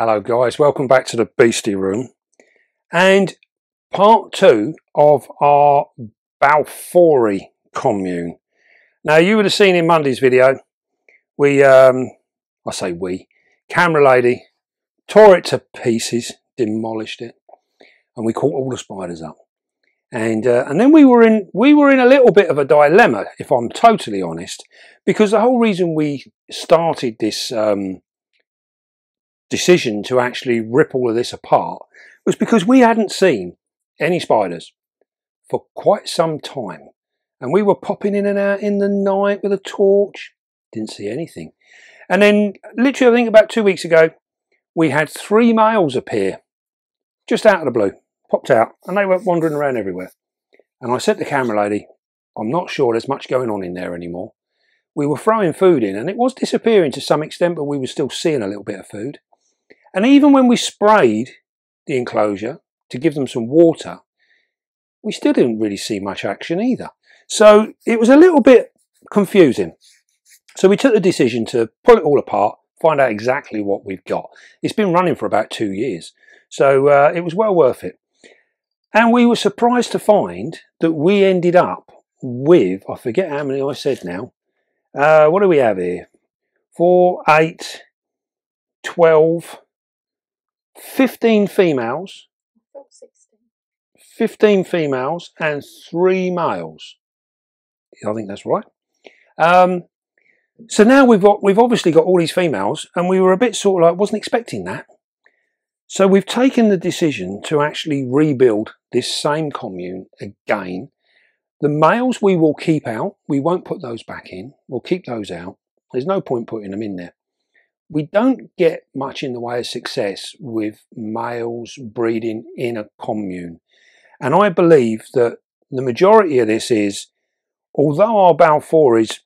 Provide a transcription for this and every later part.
Hello guys, welcome back to the Beastie Room and part two of our Balfouri commune. Now you would have seen in Monday's video, we, um, I say we, camera lady tore it to pieces, demolished it and we caught all the spiders up. And, uh, and then we were in we were in a little bit of a dilemma, if I'm totally honest, because the whole reason we started this um, decision to actually rip all of this apart was because we hadn't seen any spiders for quite some time. And we were popping in and out in the night with a torch, didn't see anything. And then, literally, I think about two weeks ago, we had three males appear just out of the blue, popped out, and they were wandering around everywhere. And I said to the camera lady, I'm not sure there's much going on in there anymore. We were throwing food in, and it was disappearing to some extent, but we were still seeing a little bit of food. And even when we sprayed the enclosure to give them some water, we still didn't really see much action either. So it was a little bit confusing. So we took the decision to pull it all apart, find out exactly what we've got. It's been running for about two years, so uh, it was well worth it. And we were surprised to find that we ended up with, I forget how many I said now, uh, what do we have here? 4, 8, 12, 15 females, 15 females and three males. I think that's right. Um, so now we've got, we've obviously got all these females and we were a bit sort of like, wasn't expecting that. So we've taken the decision to actually rebuild this same commune again. The males we will keep out. We won't put those back in. We'll keep those out. There's no point putting them in there we don't get much in the way of success with males breeding in a commune. And I believe that the majority of this is, although our Balfouris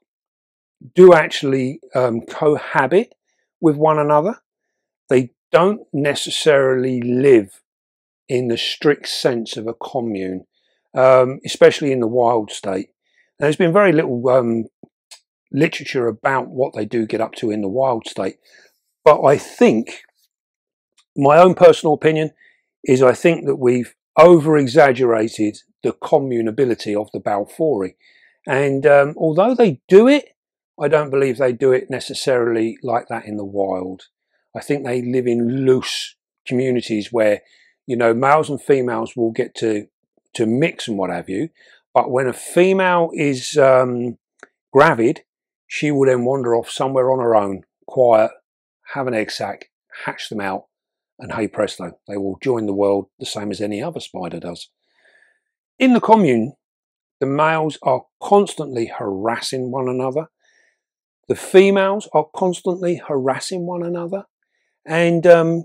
do actually um, cohabit with one another, they don't necessarily live in the strict sense of a commune, um, especially in the wild state. And there's been very little um, literature about what they do get up to in the wild state. But I think, my own personal opinion, is I think that we've over exaggerated the communability of the Balfouri. And um, although they do it, I don't believe they do it necessarily like that in the wild. I think they live in loose communities where, you know, males and females will get to, to mix and what have you. But when a female is um, gravid, she will then wander off somewhere on her own, quiet, have an egg sac, hatch them out, and hey presto, they will join the world the same as any other spider does. In the commune, the males are constantly harassing one another. The females are constantly harassing one another. And um,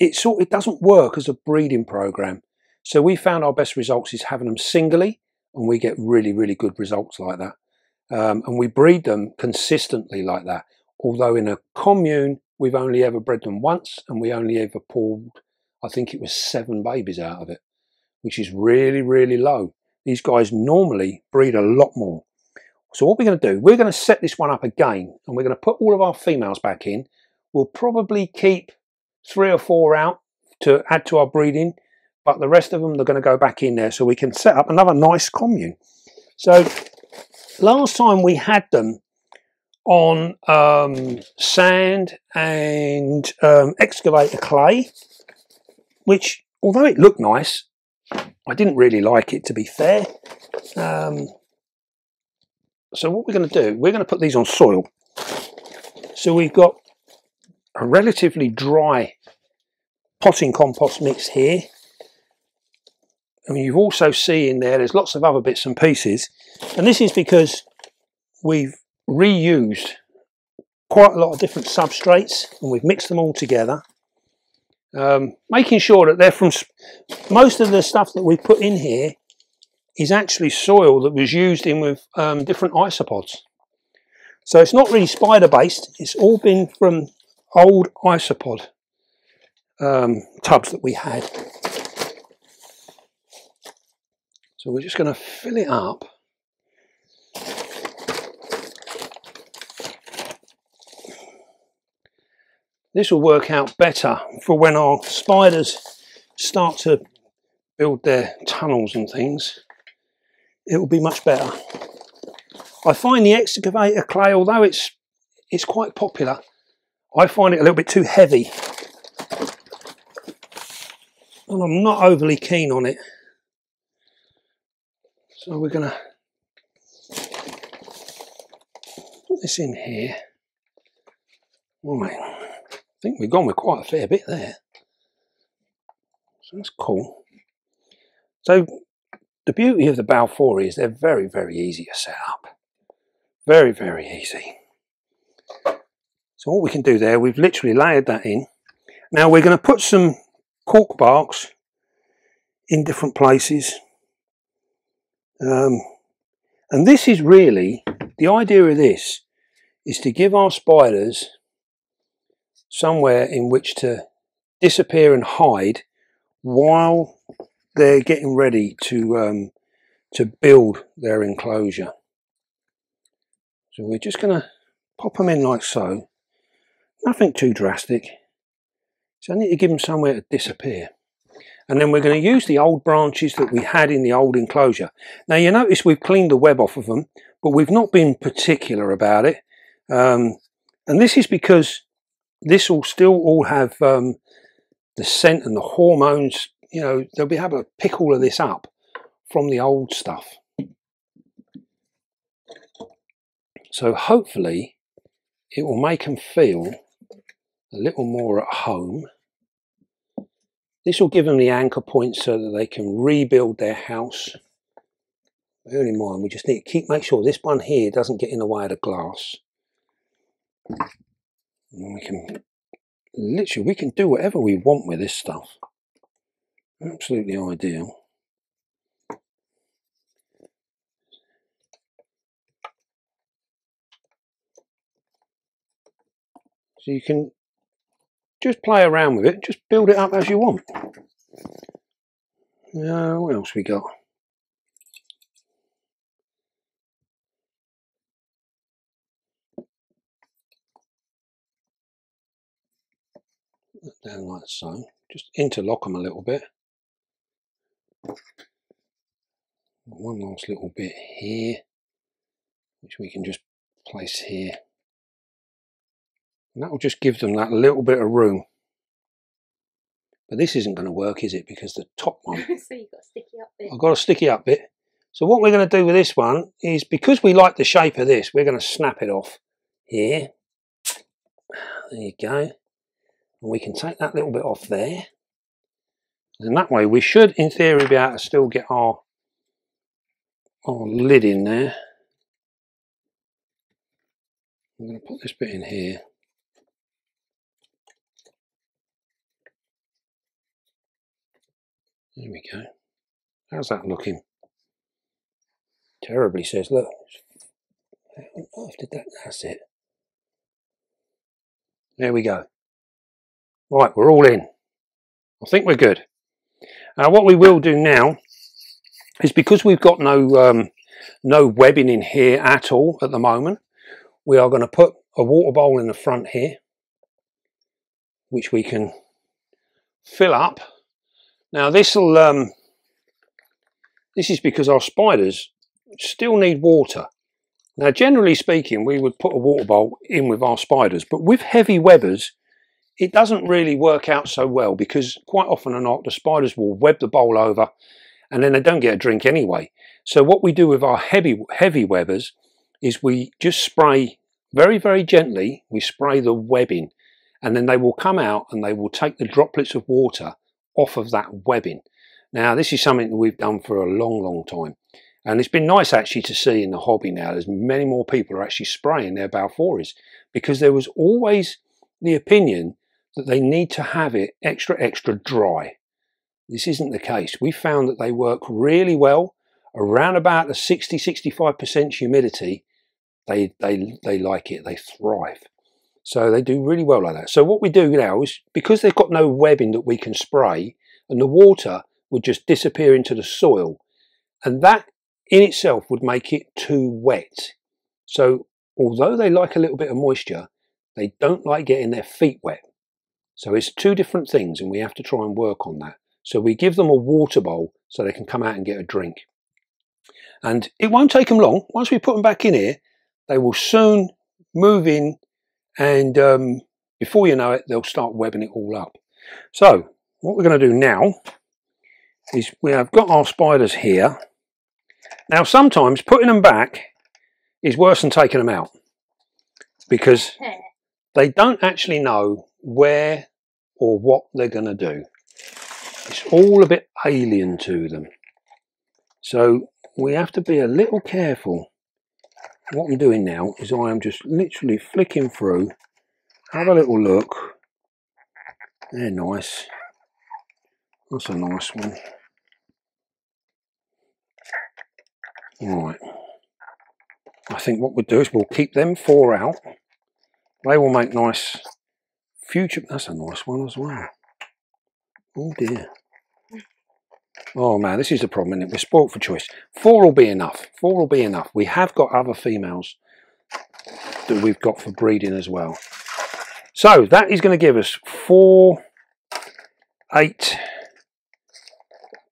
it, sort, it doesn't work as a breeding program. So we found our best results is having them singly, and we get really, really good results like that. Um, and we breed them consistently like that. Although in a commune, we've only ever bred them once and we only ever pulled, I think it was seven babies out of it, which is really, really low. These guys normally breed a lot more. So what we're going to do, we're going to set this one up again and we're going to put all of our females back in. We'll probably keep three or four out to add to our breeding, but the rest of them, they're going to go back in there so we can set up another nice commune. So last time we had them on um, sand and um, excavator clay, which although it looked nice, I didn't really like it to be fair. Um, so what we're going to do, we're going to put these on soil. So we've got a relatively dry potting compost mix here. I mean, you also see in there, there's lots of other bits and pieces. And this is because we've reused quite a lot of different substrates and we've mixed them all together. Um, making sure that they're from, most of the stuff that we put in here is actually soil that was used in with um, different isopods. So it's not really spider based, it's all been from old isopod um, tubs that we had. So we're just going to fill it up. this will work out better for when our spiders start to build their tunnels and things. It will be much better. I find the excavator clay, although it's it's quite popular, I find it a little bit too heavy. And I'm not overly keen on it. So we're going to put this in here. Right, I think we've gone with quite a fair bit there. So that's cool. So the beauty of the Balfouris they're very, very easy to set up. Very, very easy. So what we can do there, we've literally layered that in. Now we're going to put some cork barks in different places. Um, and this is really, the idea of this is to give our spiders somewhere in which to disappear and hide while they're getting ready to um, to build their enclosure. So we're just going to pop them in like so. Nothing too drastic. So I need to give them somewhere to disappear. And then we're going to use the old branches that we had in the old enclosure. Now you notice we've cleaned the web off of them, but we've not been particular about it. Um, and this is because this will still all have um, the scent and the hormones. You know, they'll be able to pick all of this up from the old stuff. So hopefully it will make them feel a little more at home. This will give them the anchor point so that they can rebuild their house. Bear in mind, we just need to keep make sure this one here doesn't get in the way of the glass. And we can literally we can do whatever we want with this stuff. Absolutely ideal. So you can just play around with it, just build it up as you want. Uh, what else we got? Down like so. Just interlock them a little bit. One last little bit here, which we can just place here. And that will just give them that little bit of room. But this isn't going to work, is it? Because the top one... so you've got a sticky up bit. I've got a sticky up bit. So what we're going to do with this one is, because we like the shape of this, we're going to snap it off here. There you go. And we can take that little bit off there. And that way we should, in theory, be able to still get our, our lid in there. I'm going to put this bit in here. There we go. How's that looking? Terribly says, look. How on earth did that? That's it. There we go. Right, we're all in. I think we're good. Now, what we will do now is because we've got no um, no webbing in here at all at the moment, we are going to put a water bowl in the front here, which we can fill up now this will, um, this is because our spiders still need water. Now generally speaking we would put a water bowl in with our spiders but with heavy webbers it doesn't really work out so well because quite often or not the spiders will web the bowl over and then they don't get a drink anyway. So what we do with our heavy heavy webbers is we just spray very very gently we spray the webbing and then they will come out and they will take the droplets of water off of that webbing. Now this is something that we've done for a long, long time. And it's been nice actually to see in the hobby now, there's many more people are actually spraying their Balfouris because there was always the opinion that they need to have it extra, extra dry. This isn't the case. We found that they work really well around about the 60, 65% humidity. They, they, they like it, they thrive. So they do really well like that. So what we do now is, because they've got no webbing that we can spray, and the water would just disappear into the soil, and that in itself would make it too wet. So although they like a little bit of moisture, they don't like getting their feet wet. So it's two different things and we have to try and work on that. So we give them a water bowl so they can come out and get a drink. And it won't take them long. Once we put them back in here, they will soon move in and um, before you know it, they'll start webbing it all up. So what we're going to do now is we have got our spiders here. Now sometimes putting them back is worse than taking them out because they don't actually know where or what they're going to do. It's all a bit alien to them. So we have to be a little careful. What I'm doing now is I am just literally flicking through, have a little look. They're nice. That's a nice one. Right. I think what we'll do is we'll keep them four out. They will make nice future. That's a nice one as well. Oh dear. Oh man, this is the problem, We're spoilt for choice. Four will be enough. Four will be enough. We have got other females that we've got for breeding as well. So that is going to give us four, eight,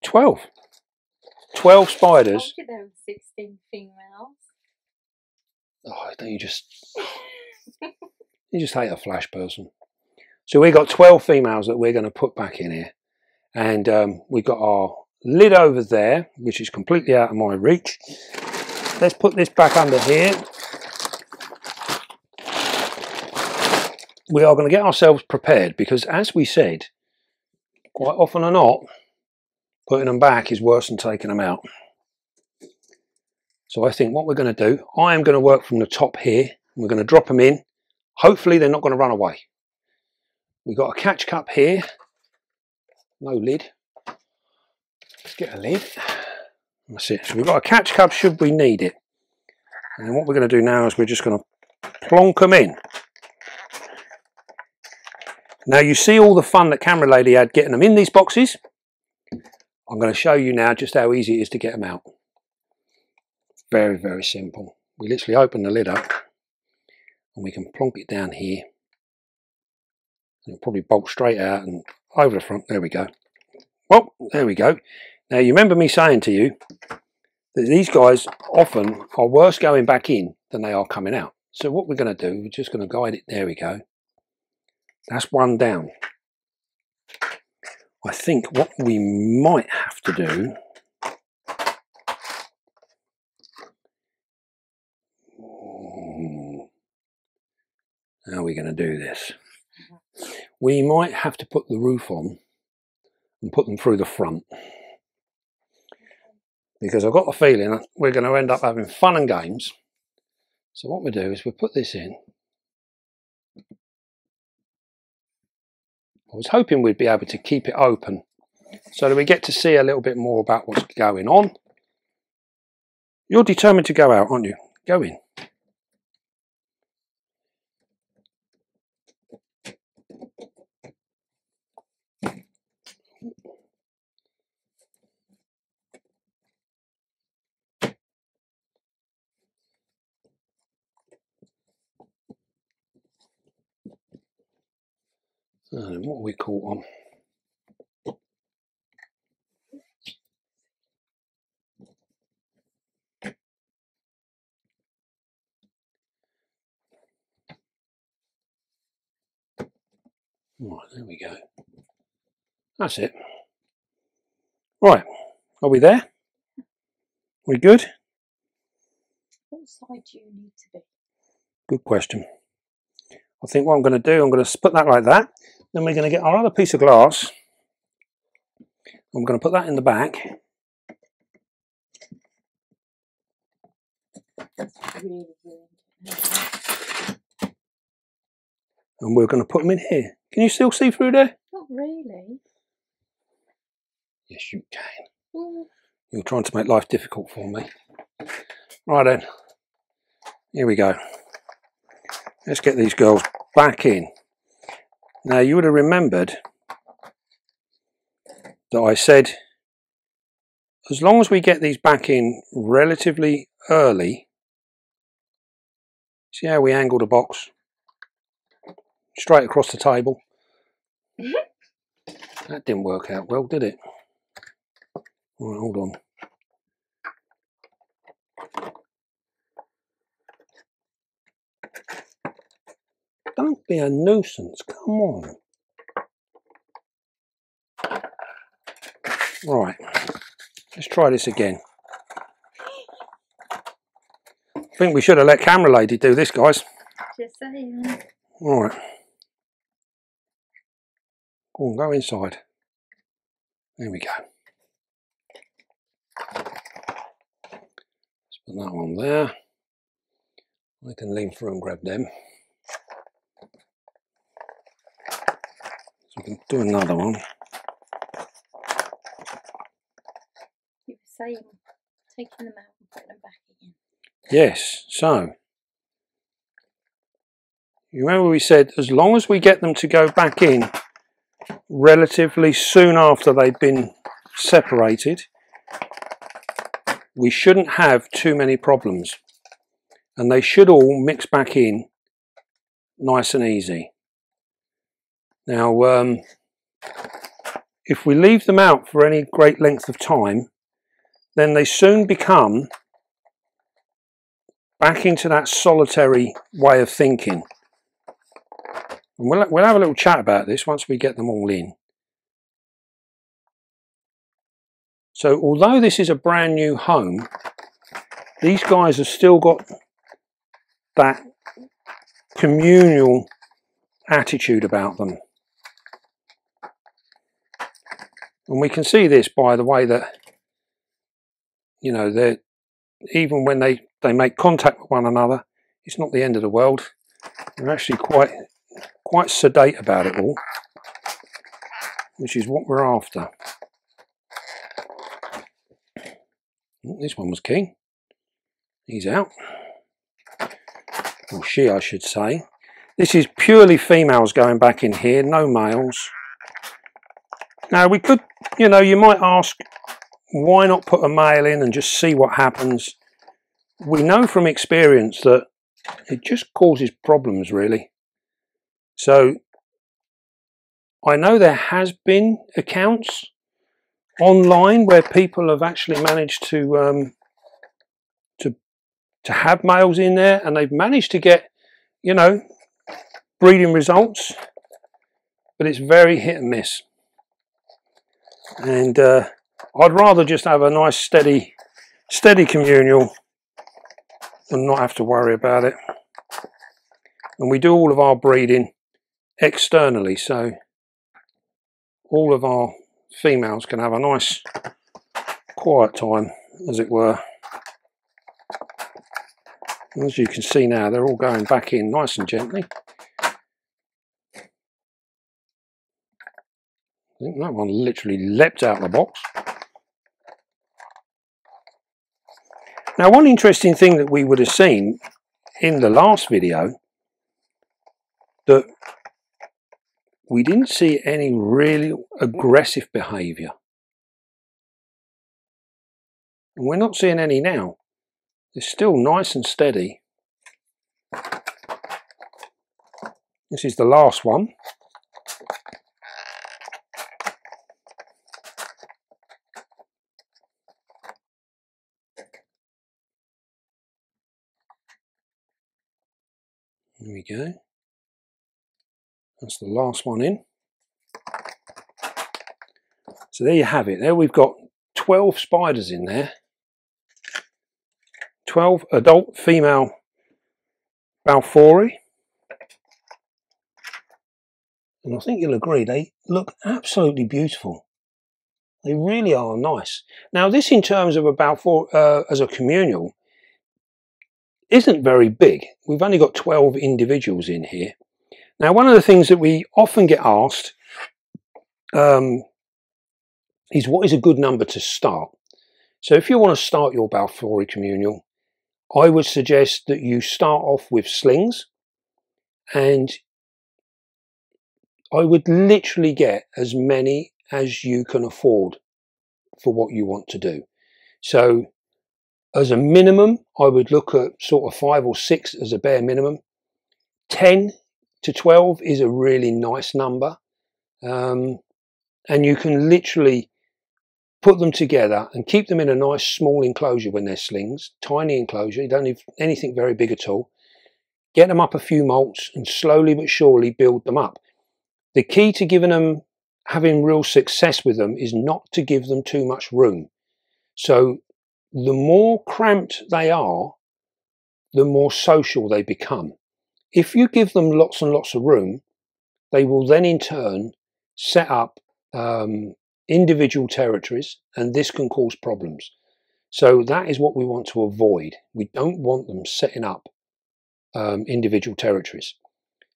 twelve. 12 spiders. I there were 16 females. Oh, don't you just... you just hate a flash person. So we've got 12 females that we're going to put back in here. And um, we've got our lid over there, which is completely out of my reach. Let's put this back under here. We are going to get ourselves prepared because as we said, quite often or not, putting them back is worse than taking them out. So I think what we're going to do, I am going to work from the top here. We're going to drop them in. Hopefully they're not going to run away. We've got a catch cup here. No lid. Let's get a lid. That's it. So we've got a catch cup should we need it. And what we're going to do now is we're just going to plonk them in. Now you see all the fun that Camera Lady had getting them in these boxes. I'm going to show you now just how easy it is to get them out. Very, very simple. We literally open the lid up and we can plonk it down here. And probably bolt straight out and over the front. There we go. Well, there we go. Now, you remember me saying to you that these guys often are worse going back in than they are coming out. So what we're going to do, we're just going to guide it. There we go. That's one down. I think what we might have to do hmm. how are we going to do this? We might have to put the roof on and put them through the front. Because I've got the feeling we're going to end up having fun and games. So what we do is we put this in I was hoping we'd be able to keep it open so that we get to see a little bit more about what's going on. You're determined to go out, aren't you? Go in. And what are we caught on? Right, there we go. That's it. Right, are we there? We good? What side do you need to be? Good question. I think what I'm going to do, I'm going to put that like that. Then we're going to get our other piece of glass. I'm going to put that in the back. And we're going to put them in here. Can you still see through there? Not really. Yes, you can. Mm. You're trying to make life difficult for me. Right then. Here we go. Let's get these girls back in. Now you would have remembered that I said as long as we get these back in relatively early, see how we angle the box straight across the table. Mm-hmm. that didn't work out well, did it? Right, hold on. Don't be a nuisance, come on. Right, let's try this again. I think we should have let camera lady do this, guys. Just saying. All right. Go on, go inside. There we go. Let's put that one there. I can lean through and grab them. We can do another one. You were saying taking them out and putting them back again. Yes, so you remember we said as long as we get them to go back in relatively soon after they've been separated, we shouldn't have too many problems. And they should all mix back in nice and easy. Now, um, if we leave them out for any great length of time, then they soon become back into that solitary way of thinking. And we'll, we'll have a little chat about this once we get them all in. So although this is a brand new home, these guys have still got that communal attitude about them. And we can see this by the way that, you know, they're, even when they, they make contact with one another, it's not the end of the world. They're actually quite quite sedate about it all, which is what we're after. Oh, this one was king. He's out. Or she, I should say. This is purely females going back in here, no males. Now, we could, you know, you might ask, why not put a male in and just see what happens? We know from experience that it just causes problems, really. So I know there has been accounts online where people have actually managed to um, to to have males in there, and they've managed to get you know breeding results, but it's very hit and miss. And uh, I'd rather just have a nice steady steady communal and not have to worry about it. And we do all of our breeding externally so all of our females can have a nice quiet time as it were as you can see now they're all going back in nice and gently I think that one literally leapt out of the box now one interesting thing that we would have seen in the last video that we didn't see any really aggressive behaviour. And we're not seeing any now. They're still nice and steady. This is the last one. There we go. That's the last one in. So there you have it. There we've got 12 spiders in there. 12 adult female Balfouri. And I think you'll agree, they look absolutely beautiful. They really are nice. Now this in terms of a Balfour, uh, as a communal, isn't very big. We've only got 12 individuals in here. Now, one of the things that we often get asked um, is what is a good number to start? So if you want to start your Balfouri communal, I would suggest that you start off with slings and I would literally get as many as you can afford for what you want to do. So as a minimum, I would look at sort of five or six as a bare minimum. 10 to 12 is a really nice number. Um, and you can literally put them together and keep them in a nice small enclosure when they're slings, tiny enclosure. You don't need anything very big at all. Get them up a few molts and slowly but surely build them up. The key to giving them, having real success with them is not to give them too much room. So the more cramped they are, the more social they become. If you give them lots and lots of room, they will then in turn set up um, individual territories, and this can cause problems. So that is what we want to avoid. We don't want them setting up um, individual territories.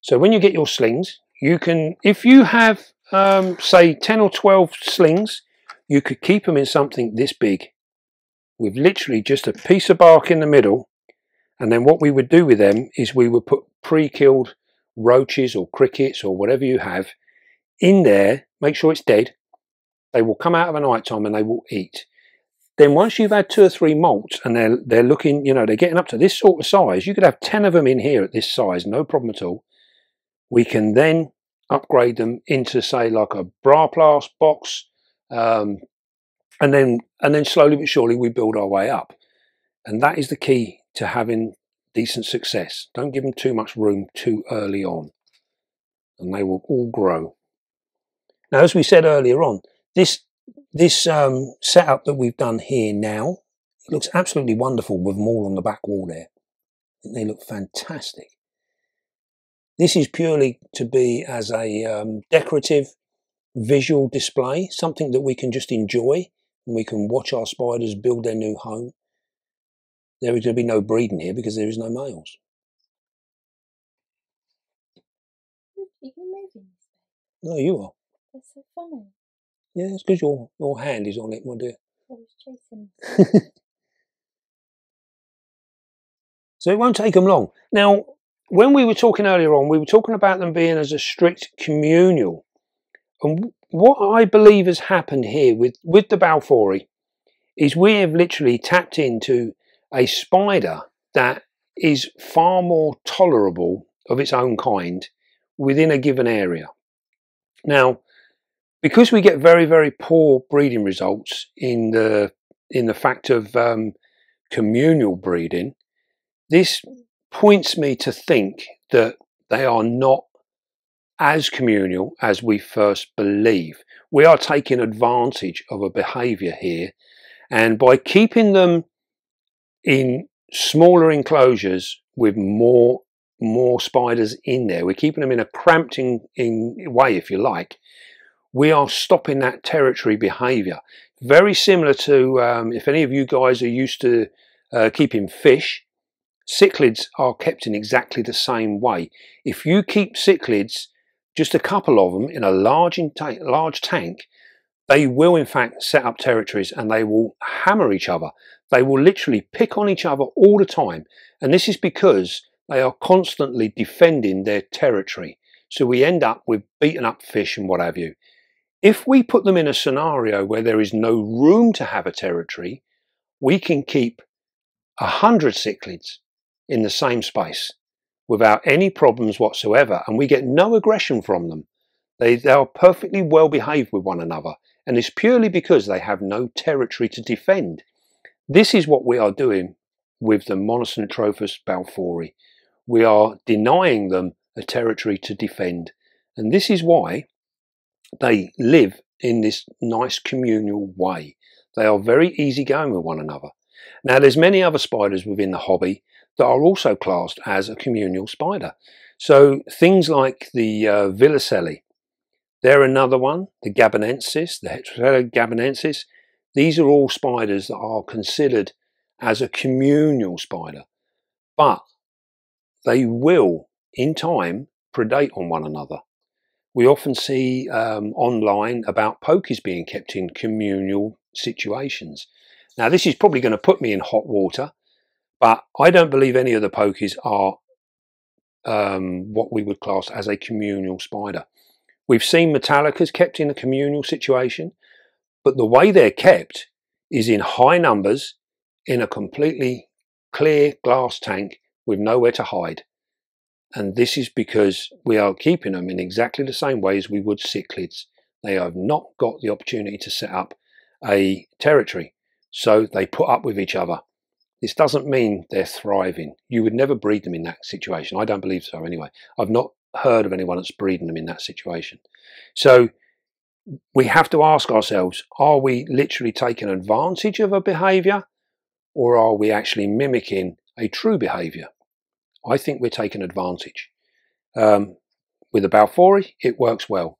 So when you get your slings, you can, if you have, um, say, 10 or 12 slings, you could keep them in something this big with literally just a piece of bark in the middle. And then what we would do with them is we would put pre-killed roaches or crickets or whatever you have in there, make sure it's dead, they will come out of the night time and they will eat. Then once you've had two or three molts and they're they're looking, you know, they're getting up to this sort of size, you could have ten of them in here at this size, no problem at all. We can then upgrade them into say like a Braplast box, um, and then and then slowly but surely we build our way up, and that is the key to having decent success. Don't give them too much room too early on, and they will all grow. Now, as we said earlier on, this this um, setup that we've done here now, looks absolutely wonderful with them all on the back wall there. They look fantastic. This is purely to be as a um, decorative visual display, something that we can just enjoy and we can watch our spiders build their new home. There is going to be no breeding here because there is no males. No, you are. That's so funny. Yeah, it's because your, your hand is on it, my dear. I was chasing. So it won't take them long. Now, when we were talking earlier on, we were talking about them being as a strict communal. And what I believe has happened here with, with the Balfouri is we have literally tapped into a spider that is far more tolerable of its own kind within a given area. Now, because we get very very poor breeding results in the in the fact of um, communal breeding, this points me to think that they are not as communal as we first believe. We are taking advantage of a behaviour here, and by keeping them in smaller enclosures with more more spiders in there, we're keeping them in a cramped in, in way, if you like, we are stopping that territory behavior. Very similar to um, if any of you guys are used to uh, keeping fish, cichlids are kept in exactly the same way. If you keep cichlids, just a couple of them in a large, large tank, they will in fact set up territories and they will hammer each other. They will literally pick on each other all the time. And this is because they are constantly defending their territory. So we end up with beaten up fish and what have you. If we put them in a scenario where there is no room to have a territory, we can keep a hundred cichlids in the same space without any problems whatsoever, and we get no aggression from them. They, they are perfectly well behaved with one another, and it's purely because they have no territory to defend. This is what we are doing with the Monocentrophus balfouri. We are denying them a territory to defend, and this is why they live in this nice communal way. They are very easygoing with one another. Now, there's many other spiders within the hobby that are also classed as a communal spider. So things like the uh, Villosella, they're another one, the Gabonensis, the Heterothele Gabonensis. These are all spiders that are considered as a communal spider, but they will, in time, predate on one another. We often see um, online about pokies being kept in communal situations. Now, this is probably going to put me in hot water, but I don't believe any of the pokies are um, what we would class as a communal spider. We've seen Metallicas kept in a communal situation, but the way they're kept is in high numbers in a completely clear glass tank with nowhere to hide. And this is because we are keeping them in exactly the same way as we would cichlids. They have not got the opportunity to set up a territory. So they put up with each other. This doesn't mean they're thriving. You would never breed them in that situation. I don't believe so anyway. I've not heard of anyone that's breeding them in that situation. So we have to ask ourselves, are we literally taking advantage of a behavior or are we actually mimicking a true behavior? I think we're taking advantage. Um, with the Balfouri, it works well.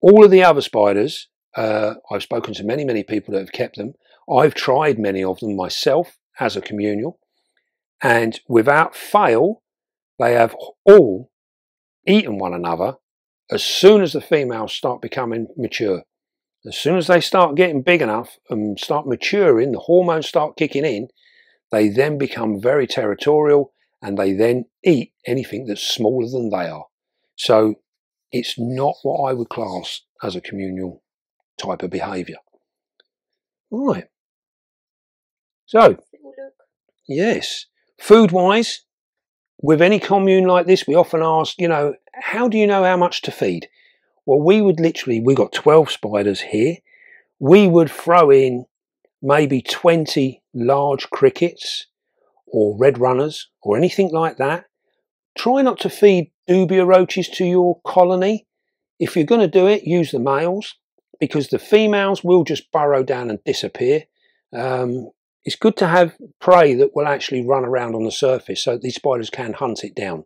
All of the other spiders, uh, I've spoken to many, many people that have kept them. I've tried many of them myself as a communal, and without fail, they have all eaten one another as soon as the females start becoming mature. As soon as they start getting big enough and start maturing, the hormones start kicking in, they then become very territorial and they then eat anything that's smaller than they are. So it's not what I would class as a communal type of behaviour. Right. So, yes, food wise, with any commune like this, we often ask, you know, how do you know how much to feed? Well, we would literally, we got 12 spiders here. We would throw in maybe 20 large crickets or red runners or anything like that. Try not to feed dubia roaches to your colony. If you're going to do it, use the males because the females will just burrow down and disappear. Um, it's good to have prey that will actually run around on the surface so these spiders can hunt it down.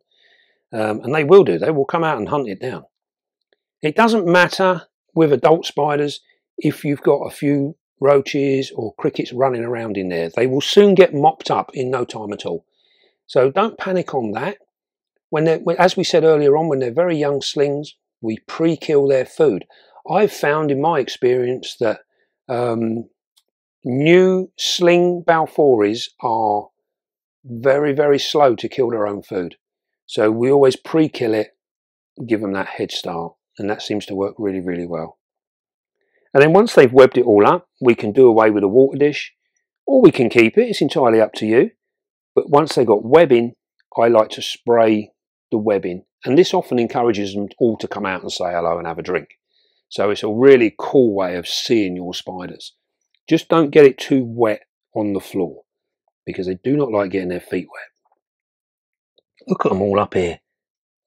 Um, and they will do, they will come out and hunt it down. It doesn't matter with adult spiders if you've got a few roaches or crickets running around in there. They will soon get mopped up in no time at all. So don't panic on that. When they're, as we said earlier on, when they're very young slings, we pre-kill their food. I've found in my experience that um, New sling balfouris are very, very slow to kill their own food. So we always pre-kill it, give them that head start, and that seems to work really, really well. And then once they've webbed it all up, we can do away with a water dish, or we can keep it, it's entirely up to you. But once they've got webbing, I like to spray the webbing. And this often encourages them all to come out and say hello and have a drink. So it's a really cool way of seeing your spiders. Just don't get it too wet on the floor because they do not like getting their feet wet. Look at them all up here.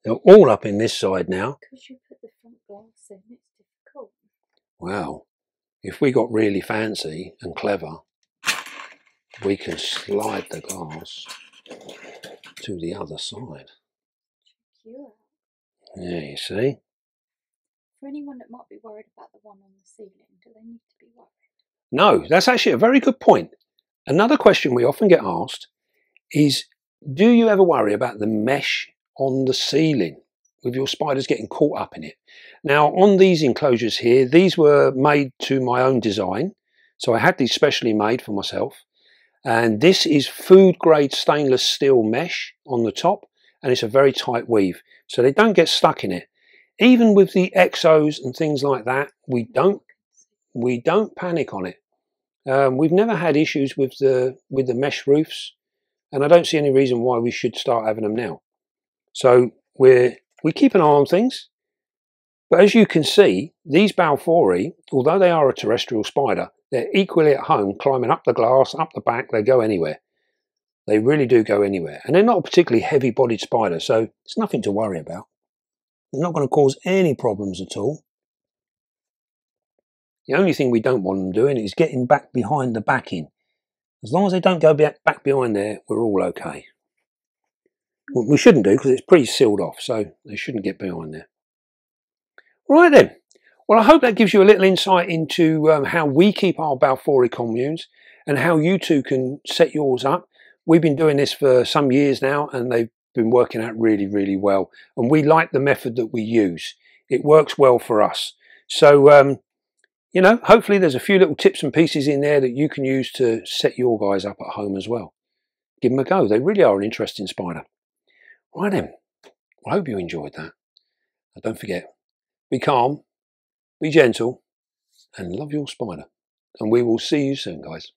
They're all up in this side now. Because you put the front glass in, it's difficult. Wow. If we got really fancy and clever, we can slide the glass to the other side. Yeah, you see? For anyone that might be worried about the one on the ceiling, do they need to be worried? No, that's actually a very good point. Another question we often get asked is Do you ever worry about the mesh on the ceiling with your spiders getting caught up in it? Now, on these enclosures here, these were made to my own design. So I had these specially made for myself. And this is food grade stainless steel mesh on the top, and it's a very tight weave. So they don't get stuck in it. Even with the exos and things like that, we don't we don't panic on it. Um, we've never had issues with the with the mesh roofs, and I don't see any reason why we should start having them now. So we we keep an eye on things, but as you can see, these Balfouri, although they are a terrestrial spider, they're equally at home climbing up the glass, up the back. They go anywhere. They really do go anywhere, and they're not a particularly heavy-bodied spider, so it's nothing to worry about. They're not going to cause any problems at all. The only thing we don't want them doing is getting back behind the backing. As long as they don't go back behind there, we're all okay. Well, we shouldn't do because it's pretty sealed off, so they shouldn't get behind there. Right then. Well, I hope that gives you a little insight into um, how we keep our Balfouri communes and how you too can set yours up. We've been doing this for some years now and they've been working out really, really well. And we like the method that we use. It works well for us. So um, you know, hopefully there's a few little tips and pieces in there that you can use to set your guys up at home as well. Give them a go. They really are an interesting spider. Right then, I hope you enjoyed that. And don't forget, be calm, be gentle, and love your spider. And we will see you soon, guys.